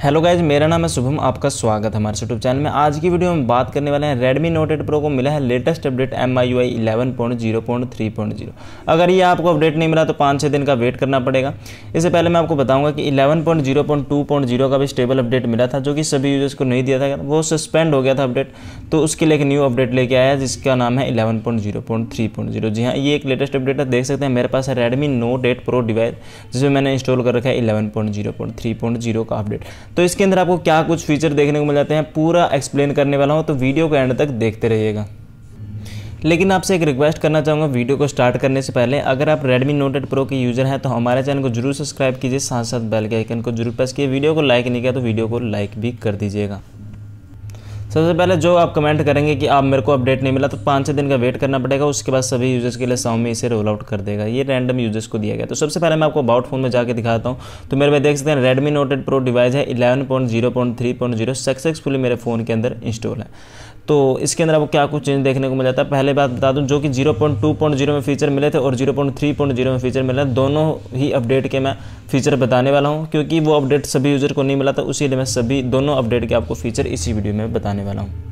Hello guys मेरा नाम है शुभम, आपका स्वागत है हमारे यूट्यूब चैनल में। आज की वीडियो में बात करने वाले हैं Redmi Note 8 Pro को मिला है latest update M I U I eleven point zero point three point zero अगर ये आपको अपडेट नहीं मिला तो पाँच छः दिन का वेट करना पड़ेगा। इससे पहले मैं आपको बताऊँगा कि eleven point zero point two point zero का भी स्टेबल अपडेट मिला था, जो कि सभी यूज़र्स को नहीं दिया था। वो सस्पेंड हो गया था अपडेट तो उसके लिए एक न्यू अपडेट लेके आया जिसका नाम है eleven point zero point three point zero जी हाँ ये एक लेटेस्ट अपडेट है, देख सकते हैं, मेरे पास है Redmi note eight pro device जिसमें मैंने इंस्टॉल कर रखा है eleven point zero point three point zero का अपडेट तो इसके अंदर आपको क्या कुछ फीचर देखने को मिल जाते हैं, पूरा एक्सप्लेन करने वाला हूँ तो वीडियो को एंड तक देखते रहिएगा। लेकिन आपसे एक रिक्वेस्ट करना चाहूँगा वीडियो को स्टार्ट करने से पहले, अगर आप Redmi Note 8 Pro के यूज़र हैं तो हमारे चैनल को ज़रूर सब्सक्राइब कीजिए साथ साथ बेल के आइकन को ज़रूर प्रेस कीजिए। वीडियो को लाइक नहीं किया तो वीडियो को लाइक भी कर दीजिएगा। सबसे पहले जो आप कमेंट करेंगे कि आप मेरे को अपडेट नहीं मिला तो पाँच छः दिन का वेट करना पड़ेगा, उसके बाद सभी यूज़र्स के लिए साउमी इसे रोल आउट कर देगा। ये रैंडम यूज़र्स को दिया गया। तो सबसे पहले मैं आपको अबाउट फ़ोन में जाकर दिखाता हूँ। तो मेरे में देख सकते हैं Redmi note eight pro device है eleven point zero point three point zero successfully मेरे फ़ोन के अंदर इंस्टॉल है। तो इसके अंदर आपको क्या कुछ चेंज देखने को मिल जाता है? पहले बात बता दूँ, जो कि 0.2.0 में फीचर मिले थे और 0.3.0 में फीचर मिले दोनों ही अपडेट के मैं फीचर बताने वाला हूँ, क्योंकि वो अपडेट सभी यूज़र को नहीं मिला था, उसी लिए मैं सभी, दोनों अपडेट के आपको फीचर इसी वीडियो में बताने वाला हूँ।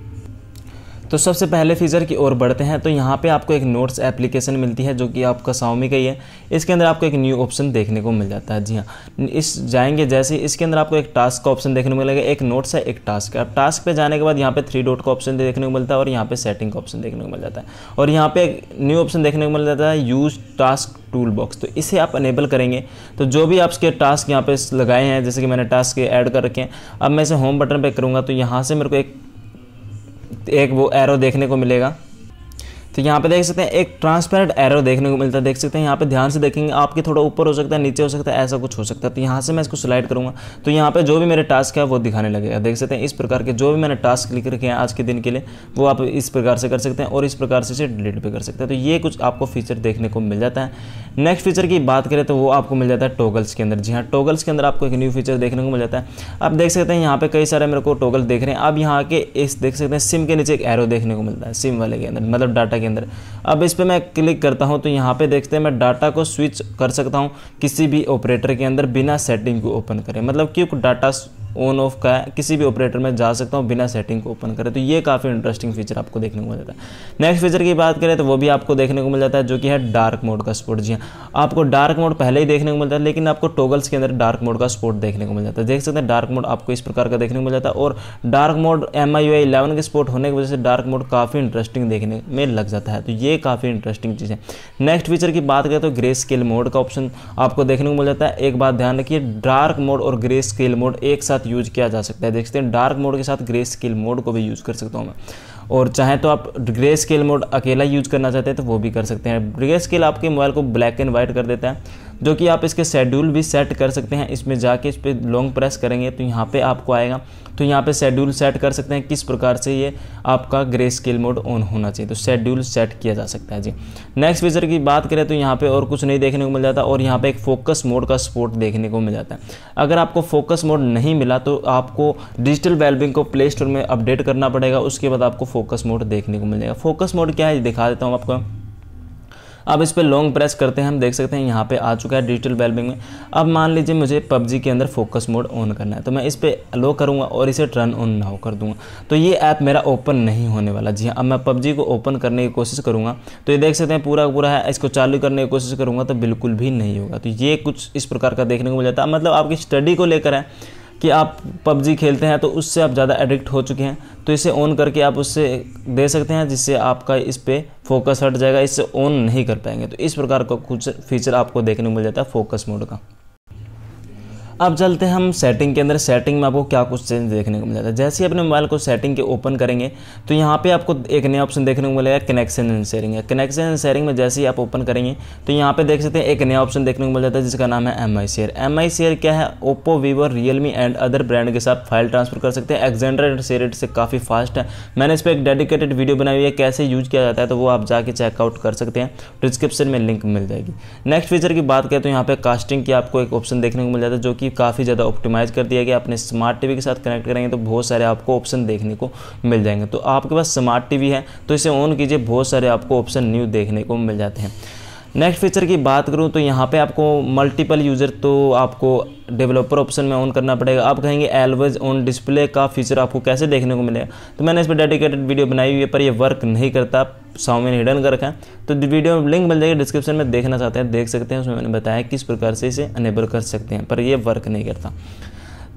तो सबसे पहले फीचर की ओर बढ़ते हैं तो यहाँ पे आपको एक नोट्स एप्लीकेशन मिलती है, जो कि आपका साउमी का ही है। इसके अंदर आपको एक न्यू ऑप्शन देखने को मिल जाता है। जी हाँ इस जाएँगे जैसे इसके अंदर आपको एक टास्क का ऑप्शन देखने को मिलेगा। एक नोट्स है, एक टास्क है। अब टास्क पे जाने के बाद यहाँ पे थ्री डॉट का ऑप्शन देखने को मिलता है और यहाँ पे सेटिंग का ऑप्शन देखने को मिल जाता है। और यहाँ पे एक न्यू ऑप्शन देखने को मिल जाता है यूज़ टास्क टूल बॉक्स तो इसे आप अनेबल करेंगे। तो जो भी आपके टास्क यहाँ पे लगाए हैं, जैसे कि मैंने टास्क ऐड कर रखे हैं, अब मैं इसे होम बटन पर करूँगा तो यहाँ से मेरे को एक एक वो एरो देखने को मिलेगा। तो यहाँ पे देख सकते हैं, एक ट्रांसपेरेंट एरो देखने को मिलता है। देख सकते हैं, यहाँ पे ध्यान से देखेंगे, आपके थोड़ा ऊपर हो सकता है, नीचे हो सकता है, ऐसा कुछ हो सकता है। तो यहाँ से मैं इसको स्लाइड करूँगा। तो यहाँ पे जो भी मेरे टास्क है, वो दिखाने लगेगा देख सकते हैं, इस प्रकार के जो भी मैंने टास्क लिख रखे हैं आज के दिन के लिए, वो आप इस प्रकार से कर सकते हैं और इस प्रकार से इसे डिलीट भी कर सकते हैं। तो ये कुछ आपको फीचर देखने को मिल जाता है। नेक्स्ट फीचर की बात करें तो वो आपको मिल जाता है टोगल्स के अंदर। जी हाँ टोगल्स के अंदर आपको एक न्यू फीचर देखने को मिल जाता है। आप देख सकते हैं, यहाँ पे कई सारे मेरे को टोगल देख रहे हैं। अब यहाँ के इस, देख सकते हैं सिम के नीचे एक एरो देखने को मिलता है सिम वाले के अंदर मतलब डाटा के अंदर। अब इस पर मैं क्लिक करता हूँ तो यहाँ पे देखते हैं, मैं डाटा को स्विच कर सकता हूँ किसी भी ऑपरेटर के अंदर बिना सेटिंग को ओपन करें। मतलब क्यों डाटा ऑन ऑफ़ का किसी भी ऑपरेटर में जा सकता हूँ बिना सेटिंग को ओपन करें तो ये काफ़ी इंटरेस्टिंग फीचर आपको देखने को मिल जाता है। नेक्स्ट फीचर की बात करें तो वो भी आपको देखने को मिल जाता है, जो कि है डार्क मोड का स्पोर्ट जी हाँ आपको डार्क मोड पहले ही देखने को मिलता है, लेकिन आपको टोगल्स के अंदर डार्क मोड का स्पोर्ट देखने को मिल जाता है। देख सकते हैं डार्क मोड आपको इस प्रकार का देखने को मिल जाता है, और dark mode M I eleven के स्पोर्ट होने की वजह से डार्क मोड काफ़ी इंटरेस्टिंग देखने में लग जाता है। तो ये काफ़ी इंटरेस्टिंग चीज़ है। नेक्स्ट फीचर की बात करें तो ग्रे स्केल मोड का ऑप्शन आपको देखने को मिल जाता है। एक बात ध्यान रखिए डार्क मोड और ग्रे स्केल मोड एक साथ यूज़ किया जा सकता है। देख देखते हैं डार्क मोड के साथ ग्रे स्केल मोड को भी यूज़ कर सकता हूँ मैं। और चाहे तो आप ग्रे स्केल मोड अकेला यूज़ करना चाहते हैं तो वो भी कर सकते हैं। ग्रे स्केल आपके मोबाइल को ब्लैक एंड व्हाइट कर देता है। जो कि आप इसके शेड्यूल भी सेट कर सकते हैं। इसमें जाके इस पर लॉन्ग प्रेस करेंगे तो यहाँ पे आपको आएगा। तो यहाँ पे शेड्यूल सेट कर सकते हैं किस प्रकार से ये आपका ग्रे स्केल मोड ऑन होना चाहिए। तो शेड्यूल सेट किया जा सकता है जी। नेक्स्ट फीचर की बात करें तो यहाँ पे और कुछ नहीं देखने को मिल जाता और यहाँ पे एक फोकस मोड का सपोर्ट देखने को मिल जाता है। अगर आपको फोकस मोड नहीं मिला तो आपको डिजिटल वेलबिंग को प्ले स्टोर में अपडेट करना पड़ेगा। उसके बाद आपको फोकस मोड देखने को मिल जाएगा। फोकस मोड क्या है? दिखा देता हूँ आपको। अब इस पर लॉन्ग प्रेस करते हैं, हम देख सकते हैं यहाँ पे आ चुका है डिजिटल वेलबिंग में। अब मान लीजिए मुझे पबजी के अंदर फोकस मोड ऑन करना है तो मैं इस पर लो करूँगा और इसे टर्न ऑन नाउ कर दूँगा। तो ये ऐप मेरा ओपन नहीं होने वाला। जी हाँ अब मैं पबजी को ओपन करने की कोशिश करूँगा। तो ये देख सकते हैं पूरा पूरा है, इसको चालू करने की कोशिश करूँगा तो बिल्कुल भी नहीं होगा। तो ये कुछ इस प्रकार का देखने को मिल जाता है। मतलब आपकी स्टडी को लेकर है कि आप पबजी खेलते हैं तो उससे आप ज़्यादा एडिक्ट हो चुके हैं। तो इसे ऑन करके आप उससे दे सकते हैं, जिससे आपका इस पर फोकस हट जाएगा। इससे ऑन नहीं कर पाएँगे। तो इस प्रकार का कुछ फीचर आपको देखने को मिल जाता है फोकस मोड का। अब चलते हैं हम सेटिंग के अंदर। सेटिंग में आपको क्या कुछ चेंज देखने को मिल जाता है। जैसे ही अपने मोबाइल को सेटिंग के ओपन करेंगे तो यहाँ पे आपको एक नया ऑप्शन देखने को मिलेगा कनेक्शन एंड शेयरिंग है कनेक्शन एंड शेयरिंग में जैसे ही आप ओपन करेंगे तो यहाँ पे देख सकते हैं एक नया ऑप्शन देखने को मिल जाता है, जिसका नाम है M I share M I share क्या है? Oppo Vivo Realme and other brand के साथ फ़ाइल ट्रांसफ़र कर सकते हैं। एक्जेंडर एंड शेयर से काफ़ी फास्ट है। मैंने इस पर एक डेडिकेटेड वीडियो बनाई हुई है, कैसे यूज़ किया जाता है तो वो आप जाके चेकआउट कर सकते हैं। डिस्क्रिप्शन में लिंक मिल जाएगी। नेक्स्ट फीचर की बात करें तो यहाँ पे कास्टिंग की आपको एक ऑप्शन देखने को मिल जाता है, जो कि काफ़ी ज़्यादा ऑप्टिमाइज कर दिया गया अपने स्मार्ट टीवी के साथ कनेक्ट करेंगे तो बहुत सारे आपको ऑप्शन देखने को मिल जाएँगे। तो आपके पास स्मार्ट टीवी है तो इसे ऑन कीजिए, बहुत सारे आपको ऑप्शन न्यू देखने को मिल जाते हैं। नेक्स्ट फीचर की बात करूँ तो यहाँ पे आपको मल्टीपल यूज़र तो आपको डेवलपर ऑप्शन में ऑन करना पड़ेगा। आप कहेंगे एलवेज ऑन डिस्प्ले का फीचर आपको कैसे देखने को मिलेगा? तो मैंने इस पर डेडिकेटेड वीडियो बनाई हुई है, पर ये वर्क नहीं करता। साउमी ने हिडन कर रखा है। तो वीडियो में लिंक मिल जाएगी डिस्क्रिप्शन में देखना चाहते हैं, देख सकते हैं, उसमें मैंने बताया किस प्रकार से इसे अनेबल कर सकते हैं, पर यह वर्क नहीं करता।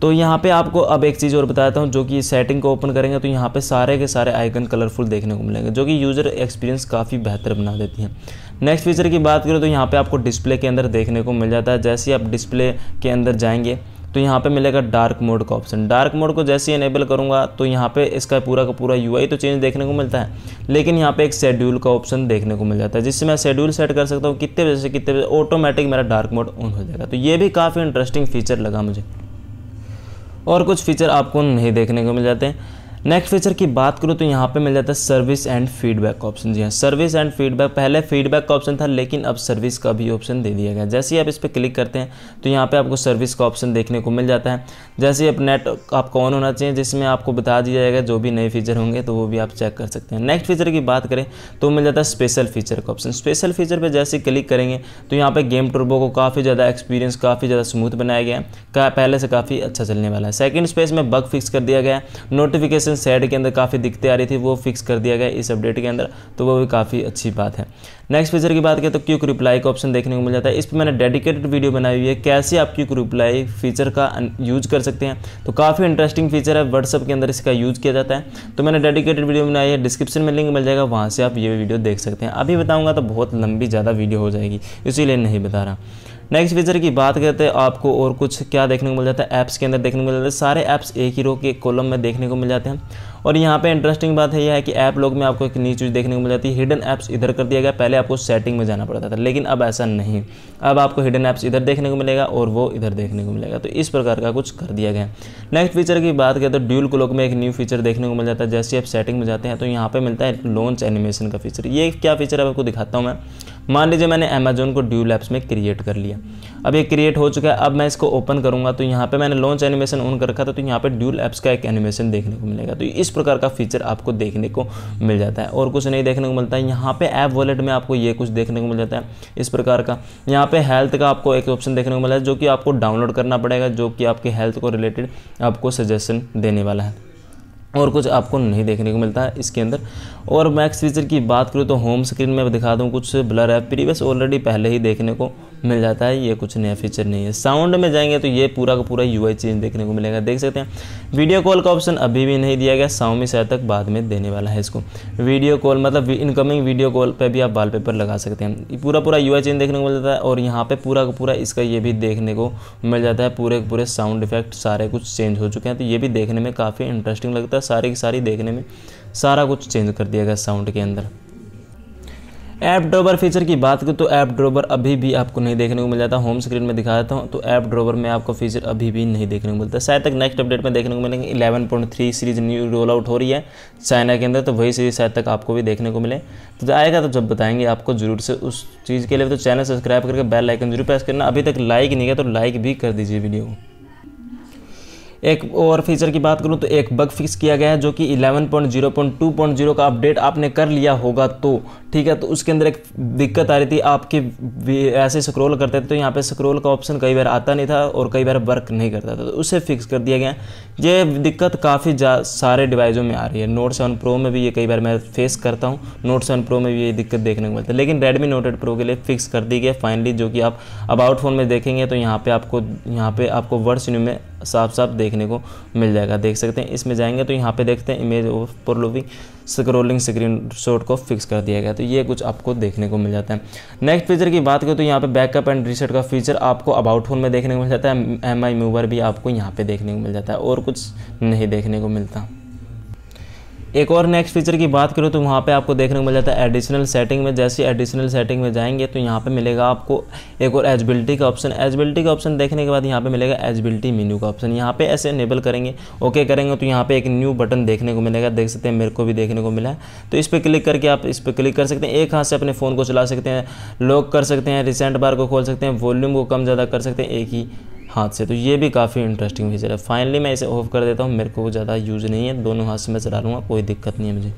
तो यहाँ पे आपको अब एक चीज़ और बताता हूँ, जो कि सेटिंग को ओपन करेंगे तो यहाँ पे सारे के सारे आइकन कलरफुल देखने को मिलेंगे, जो कि यूज़र एक्सपीरियंस काफ़ी बेहतर बना देती हैं। नेक्स्ट फीचर की बात करें तो यहाँ पे आपको डिस्प्ले के अंदर देखने को मिल जाता है। जैसे ही आप डिस्प्ले के अंदर जाएँगे तो यहाँ पे मिलेगा डार्क मोड का ऑप्शन डार्क मोड को जैसे ही इनेबल करूँगा तो यहाँ पे इसका पूरा का पूरा यूआई तो चेंज देखने को मिलता है, लेकिन यहाँ पे एक शेड्यूल का ऑप्शन देखने को मिल जाता है, जिससे मैं शेड्यूल सेट कर सकता हूँ, कितने बजे से कितने बजे ऑटोमेटिक मेरा डार्क मोड ऑन हो जाएगा। तो ये भी काफ़ी इंटरेस्टिंग फीचर लगा मुझे। और कुछ फीचर आपको नहीं देखने को मिल जाते हैं। नेक्स्ट फीचर की बात करूँ तो यहाँ पे मिल जाता है सर्विस एंड फीडबैक ऑप्शन जी हाँ सर्विस एंड फीडबैक पहले फीडबैक का ऑप्शन था, लेकिन अब सर्विस का भी ऑप्शन दे दिया गया। जैसे ही आप इस पर क्लिक करते हैं तो यहाँ पे आपको सर्विस का ऑप्शन देखने को मिल जाता है। जैसे अब नेट आपको ऑन होना चाहिए, जिसमें आपको बता दिया जाएगा जो भी नए फीचर होंगे तो वो भी आप चेक कर सकते हैं। नेक्स्ट फीचर की बात करें तो मिल जाता है स्पेशल फीचर का ऑप्शन स्पेशल फीचर पर जैसे ही क्लिक करेंगे तो यहाँ पर गेम टर्बो को काफ़ी ज़्यादा एक्सपीरियंस काफ़ी ज़्यादा स्मूथ बनाया गया है। पहले से काफ़ी अच्छा चलने वाला है। सेकेंड स्पेस में बग फिक्स कर दिया गया नोटिफिकेशन सेट के अंदर काफ़ी दिक्कतें आ रही थी, वो फिक्स कर दिया गया इस अपडेट के अंदर तो वो भी काफ़ी अच्छी बात है। नेक्स्ट फीचर की बात करें तो क्यूक रिप्लाई का ऑप्शन देखने को मिल जाता है। इस पर मैंने डेडिकेटेड वीडियो बनाई हुई है। कैसे आप क्यूक रिप्लाई फीचर का यूज़ कर सकते हैं? तो काफ़ी इंटरेस्टिंग फीचर है। व्हाट्सअप के अंदर इसका यूज़ किया जाता है। तो मैंने डेडिकेटेड वीडियो बनाई है। डिस्क्रिप्शन में लिंक मिल जाएगा। वहाँ से आप ये वीडियो देख सकते हैं। अभी बताऊँगा तो बहुत लंबी ज़्यादा वीडियो हो जाएगी। इसीलिए नहीं बता रहा। नेक्स्ट फीचर की बात करते हैं, आपको और कुछ क्या देखने को मिल जाता है? ऐप्स के अंदर देखने को मिल जाता है। सारे ऐप्स एक ही रो के कॉलम में देखने को मिल जाते हैं। और यहाँ पे इंटरेस्टिंग बात है, यह है कि ऐप लोग में आपको एक नई चीज़ देखने को मिल जाती है। हिडन ऐप्स इधर कर दिया गया। पहले आपको सेटिंग में जाना पड़ता था, लेकिन अब ऐसा नहीं। अब आपको हिडन ऐप्स इधर देखने को मिलेगा और वो इधर देखने को मिलेगा। तो इस प्रकार का कुछ कर दिया गया नेक्स्ट फीचर की बात करें तो ड्यूल क्लॉक में एक न्यू फीचर देखने को मिल जाता है। जैसे आप सेटिंग में जाते हैं तो यहाँ पर मिलता है लॉन्च एनिमेशन का फीचर ये क्या फीचर है आपको दिखाता हूँ मैं। मान लीजिए मैंने अमेजोन को ड्यूल ऐप्स में क्रिएट कर लिया। अब ये क्रिएट हो चुका है, अब मैं इसको ओपन करूँगा तो यहाँ पे मैंने लॉन्च एनिमेशन ऑन कर रखा था तो यहाँ पे ड्यूल ऐप्स का एक एनिमेशन देखने को मिलेगा। तो इस प्रकार का फीचर आपको देखने को मिल जाता है। और कुछ नहीं देखने को मिलता है। यहाँ पे ऐप वॉलेट में आपको ये कुछ देखने को मिल जाता है इस प्रकार का। यहाँ पे हेल्थ का आपको एक ऑप्शन देखने को मिला है, जो कि आपको डाउनलोड करना पड़ेगा, जो कि आपके हेल्थ को रिलेटेड आपको सजेशन देने वाला है। और कुछ आपको नहीं देखने को मिलता है इसके अंदर। और मैक्स फीचर की बात करूँ तो होम स्क्रीन में दिखा दूँ कुछ ब्लर है प्रीवियस ऑलरेडी पहले ही देखने को मिल जाता है, ये कुछ नया फीचर नहीं है। साउंड में जाएँगे तो ये पूरा का पूरा यूआई चेंज देखने को मिलेगा। देख सकते हैं वीडियो कॉल का ऑप्शन अभी भी नहीं दिया गया साउमी शायद तक बाद में देने वाला है इसको। वीडियो कॉल मतलब इनकमिंग वीडियो कॉल पर भी आप वॉलपेपर लगा सकते हैं। पूरा पूरा यूआई चेंज देखने को मिल जाता है और यहाँ पर पूरा का पूरा इसका ये भी देखने को मिल जाता है। पूरे पूरे साउंड इफ़ेक्ट सारे कुछ चेंज हो चुके हैं तो ये भी देखने में काफ़ी इंटरेस्टिंग लगता है। सारी की सारी देखने में सारा कुछ चेंज कर दिया गया साउंड के अंदर। ऐप ड्रोवर फीचर की बात करूँ तो ऐप ड्रोवर अभी भी आपको नहीं देखने को मिल जाता। होम स्क्रीन में दिखा देता हूँ तो ऐप ड्रोवर में आपको फीचर अभी भी नहीं देखने को मिलता। शायद तक नेक्स्ट अपडेट में देखने को मिलेंगे। Eleven point three series new roll out हो रही है चाइना के अंदर तो वही सीरीज़ शायद तक आपको भी देखने को मिले। तो आएगा तो जब बताएँगे आपको ज़रूर से उस चीज़ के लिए। तो चैनल सब्सक्राइब करके बेल आइकन ज़रूर प्रेस करना। अभी तक लाइक नहीं किया तो लाइक भी कर दीजिए वीडियो को एक और फीचर की बात करूँ तो एक बग फिक्स किया गया है जो कि 11.0.2.0 का अपडेट आपने कर लिया होगा तो ठीक है? तो उसके अंदर एक दिक्कत आ रही थी, आपके ऐसे स्क्रॉल करते थे तो यहाँ पे स्क्रॉल का ऑप्शन कई बार आता नहीं था और कई बार वर्क नहीं करता था तो उसे फिक्स कर दिया गया ये दिक्कत काफ़ी सारे डिवाइसों में आ रही है। नोट सेवन प्रो में भी ये कई बार मैं फेस करता हूँ। नोट सेवन प्रो में भी ये दिक्कत देखने को मिलती है। लेकिन रेडमी नोट एट प्रो के लिए फिक्स कर दी गई फाइनली जो कि आप अबाउट फ़ोन में देखेंगे तो यहाँ पे आपको, यहाँ पे आपको वर्ड में साफ़ साफ़ देखने को मिल जाएगा। देख सकते हैं, इसमें जाएँगे तो यहाँ पे देखते हैं इमेज ऑफ़ प्रोलोविंग स्क्रोलिंग स्क्रीन शॉट को फिक्स कर दिया गया। तो ये कुछ आपको देखने को मिल जाता है। नेक्स्ट फीचर की बात करें तो यहाँ पे बैकअप एंड रीसेट का फीचर आपको अबाउट फ़ोन में देखने को मिल जाता है। एम आई मूवर भी आपको यहाँ पर देखने को मिल जाता है और कुछ नहीं देखने को मिलता। एक और नेक्स्ट फीचर की बात करूँ तो वहाँ पे आपको देखने को मिल जाता है एडिशनल सेटिंग में। जैसे एडिशनल सेटिंग में जाएँगे तो यहाँ पे मिलेगा आपको एक और एजबिलिटी का ऑप्शन एजबिलिटी का ऑप्शन देखने के बाद यहाँ पे मिलेगा एजबिलिटी मेन्यू का ऑप्शन यहाँ पे ऐसे इनेबल करेंगे ओके करेंगे तो यहाँ पे एक न्यू बटन देखने को मिलेगा। देख सकते हैं, मेरे को भी देखने को मिला है। तो इस पर क्लिक करके आप इस पर क्लिक कर सकते हैं। एक हाथ से अपने फ़ोन को चला सकते हैं लॉक कर सकते हैं रिसेंट बार को खोल सकते हैं वॉल्यूम को कम ज़्यादा कर सकते हैं, एक ही हाथ से। तो ये भी काफ़ी इंटरेस्टिंग फीचर है। फाइनली मैं इसे ऑफ़ कर देता हूँ। मेरे को ज़्यादा यूज़ नहीं है। दोनों हाथ से मैं चला लूँगा। कोई दिक्कत नहीं है मुझे।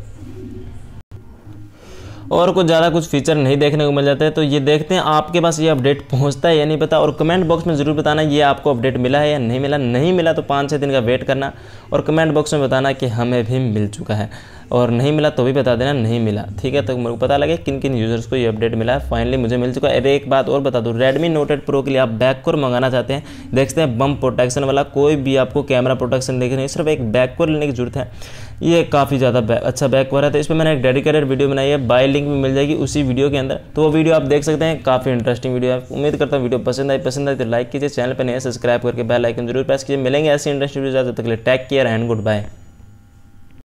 और कुछ ज़्यादा कुछ फीचर नहीं देखने को मिल जाते हैं तो ये देखते हैं आपके पास ये अपडेट पहुँचता है या नहीं पता, और कमेंट बॉक्स में ज़रूर बताना ये आपको अपडेट मिला है या नहीं मिला। नहीं मिला तो पाँच छः दिन का वेट करना और कमेंट बॉक्स में बताना कि हमें भी मिल चुका है। और नहीं मिला तो भी बता देना, नहीं मिला। ठीक है तो मेरे को पता लगे किन किन यूज़र्स को ये अपडेट मिला है। फाइनली मुझे मिल चुका है। अरे एक बात और बता दूँ रेडमी नोट एट प्रो के लिए आप बैककोर मंगाना चाहते हैं, देखते हैं बम प्रोटेक्शन वाला कोई भी आपको कैमरा प्रोटेक्शन देखे नहीं सिर्फ़ एक बैककोर लेने की ज़रूरत है। ये काफ़ी ज़्यादा अच्छा हो है। तो इस पर मैंने एक डेडिकेटेड वीडियो बनाई है। बाय लिंक भी मिल जाएगी उसी वीडियो के अंदर। तो वो वीडियो आप देख सकते हैं। काफ़ी इंटरेस्टिंग वीडियो है। उम्मीद करता हूँ वीडियो पसंद आई। पसंद आई तो लाइक कीजिए। चैनल पर नहीं सब्सक्राइब करके बेल आइकन ज़रूर प्रेस कीजिए। मिलेंगे ऐसी इंटरेस्टिंग वीडियो तक के लिए। Take care and goodbye